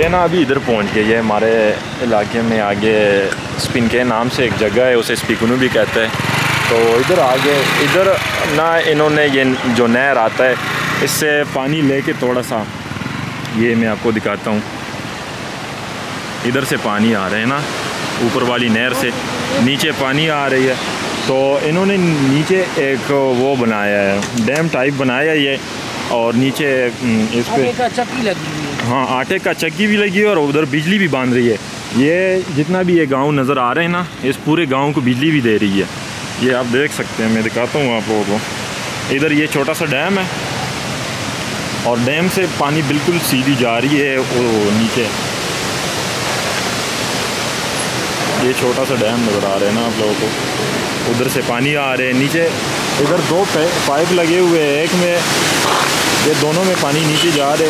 ये ना अभी इधर पहुँच गए ये हमारे इलाके में आगे स्पिन के नाम से एक जगह है, उसे स्पिकनू भी कहते हैं। तो इधर आगे, इधर ना इन्होंने ये जो नहर आता है, इससे पानी लेके थोड़ा सा, ये मैं आपको दिखाता हूँ। इधर से पानी आ रहे हैं ना, ऊपर वाली नहर से, नीचे पानी आ रही है। तो इन्होंने नीचे एक वो बनाया है, डैम टाइप बनाया ये, और नीचे इस पर लगी हुई है, आटे का चक्की भी लगी है और उधर बिजली भी बाँध रही है। ये जितना भी ये गाँव नज़र आ रहे हैं ना, इस पूरे गाँव को बिजली भी दे रही है। ये आप देख सकते हैं, मैं दिखाता हूँ आप लोगों को। इधर ये छोटा सा डैम है और डैम से पानी बिल्कुल सीधी जा रही है वो नीचे। ये छोटा सा डैम नज़र आ रहा है ना आप लोगों को। उधर से पानी आ रहे हैं, नीचे इधर दो पाइप लगे हुए हैं, एक में ये दोनों में पानी नीचे जा रहे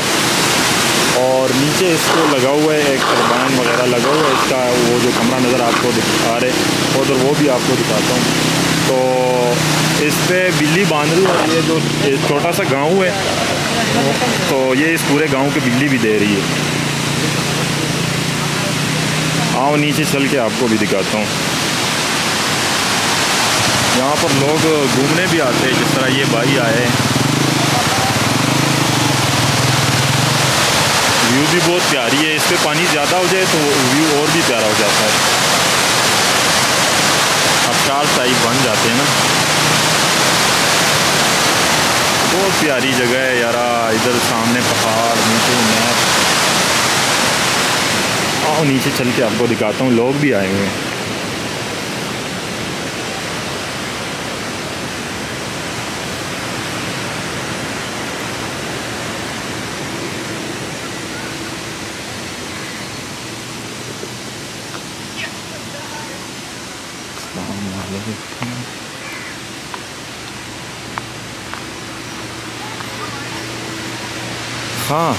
और नीचे इसको लगा हुआ है, एक टरबाइन वगैरह लगा हुआ है, इसका वो जो कमरा नज़र आपको दिखा रहे उधर वो भी आपको दिखाता हूँ। तो इस पर बाँध रही है ये जो छोटा सा गाँव है तो ये इस पूरे गाँव की बिजली भी दे रही है। आओ नीचे चल के आपको भी दिखाता हूँ। यहाँ पर लोग घूमने भी आते हैं, जिस तरह ये भाई आए व्यू भी बहुत प्यारी है। इस पर पानी ज़्यादा हो जाए तो व्यू और भी प्यारा हो जाता है। अब चार टाइप बन जाते हैं ना। बहुत प्यारी जगह है यारा। इधर सामने पहाड़, नीचे नहर आओ, नीचे चल के आपको दिखाता हूँ। लोग भी आए हुए हैं। हाँ।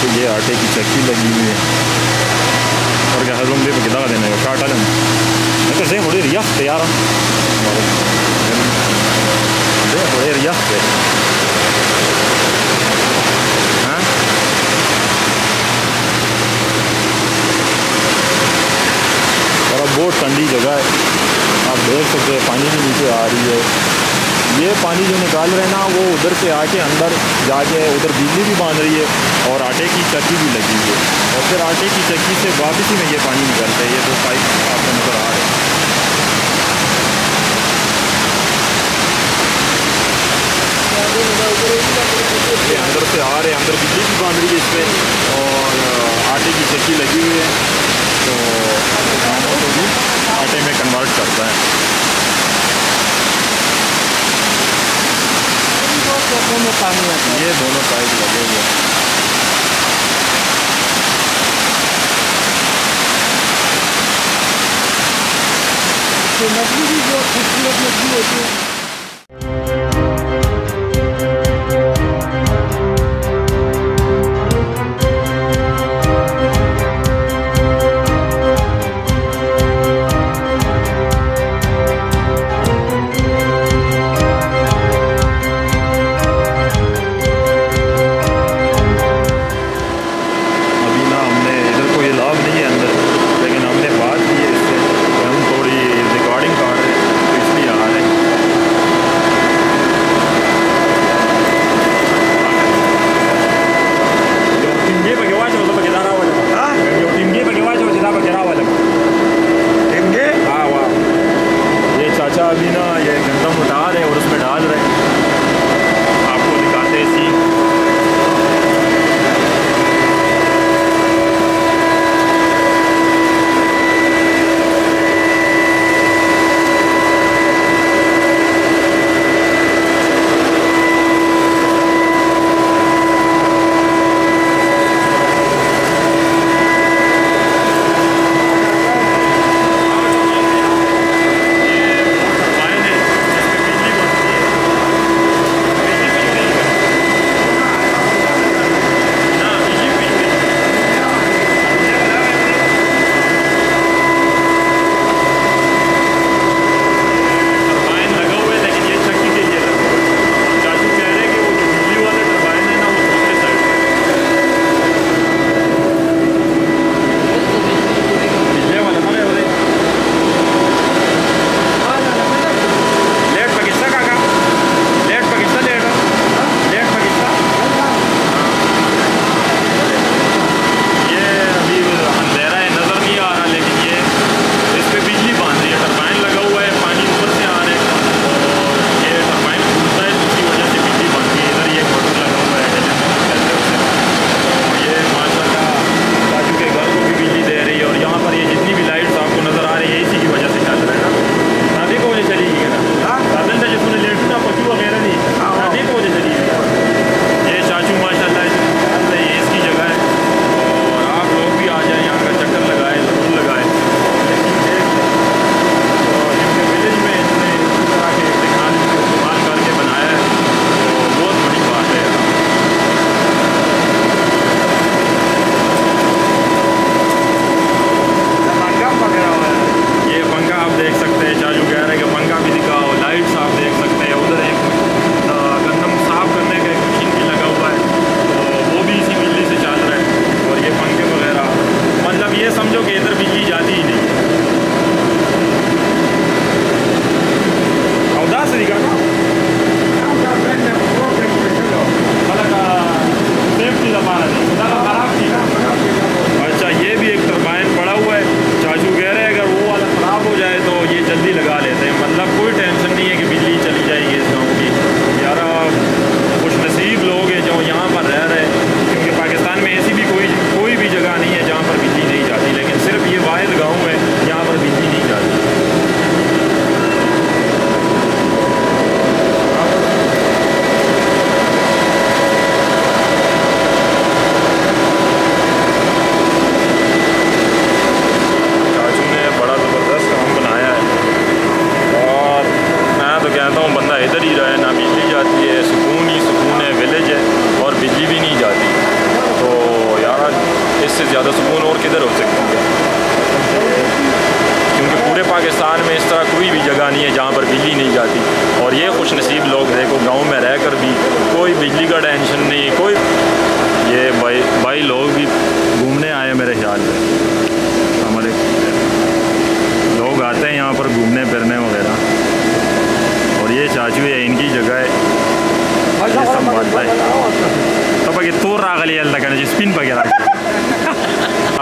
तो ये आटे की चक्की लगी हुई है। और क्या रूम भी कितना देने का काटा लेना मैं तो सही थोड़ी रिया, तैयार हूँ। रिया। हाँ। और अब बहुत ठंडी जगह है। आप देख सकते हैं, पानी भी नीचे आ रही है। ये पानी जो निकाल रहे हैं ना, वो उधर से आके अंदर जाके उधर बिजली भी बाँध रही है और आटे की चक्की भी लगी हुई है। और फिर आटे की चक्की से वापसी में ये पानी निकलता है, ये दो पाइप आपको नज़र आ रहे हैं। अंदर से आ रहे हैं, अंदर बिजली भी बाँध रही है इस पर और आटे की चक्की लगी हुई है। तो भी आटे में कन्वर्ट करता है दोनों ये दोनों साइड लगे हुए तो नदी भी जो खूबसूरत नदी होती है Jahressliga और ये खुश नसीब लोग देखो गाँव में रह कर भी कोई बिजली का टेंशन नहीं कोई ये भाई भाई लोग भी घूमने आए मेरे ख्याल से। हमारे लोग आते हैं यहाँ पर घूमने फिरने वगैरह। और ये चाचू है इनकी जगह है। ये संभालता है। तो पagi तो रागली अल्लाह kana स्पिन पगेरा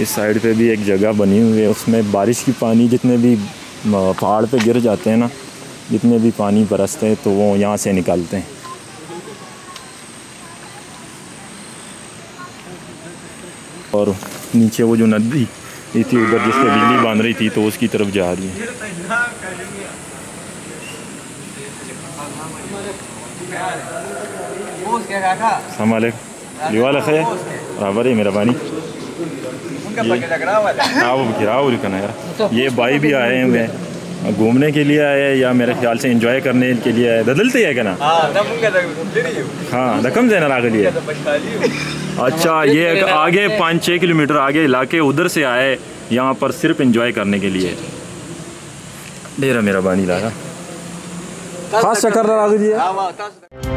इस साइड पे भी एक जगह बनी हुई है। उसमें बारिश की पानी जितने भी पहाड़ पे गिर जाते हैं ना जितने भी पानी बरसते हैं तो वो यहाँ से निकलते हैं। और नीचे वो जो नदी थी उधर जिस पे बिजली बाँध रही थी तो उसकी तरफ़ जा रही है। बराबर है मेहरबानी। हाँ वो गिराओ लिखना यार। ये भाई भी आए हैं मैं घूमने के लिए आए हैं या मेरे ख्याल से एंजॉय करने के लिए आए बदलते है क्या ना? हाँ रकम देना लाग लिए? अच्छा ये आगे पाँच छः किलोमीटर आगे इलाके उधर से आए यहाँ पर सिर्फ़ एंजॉय करने के लिए। डेरा मेरा बानी लागा खास चक्कर लगा दीजिए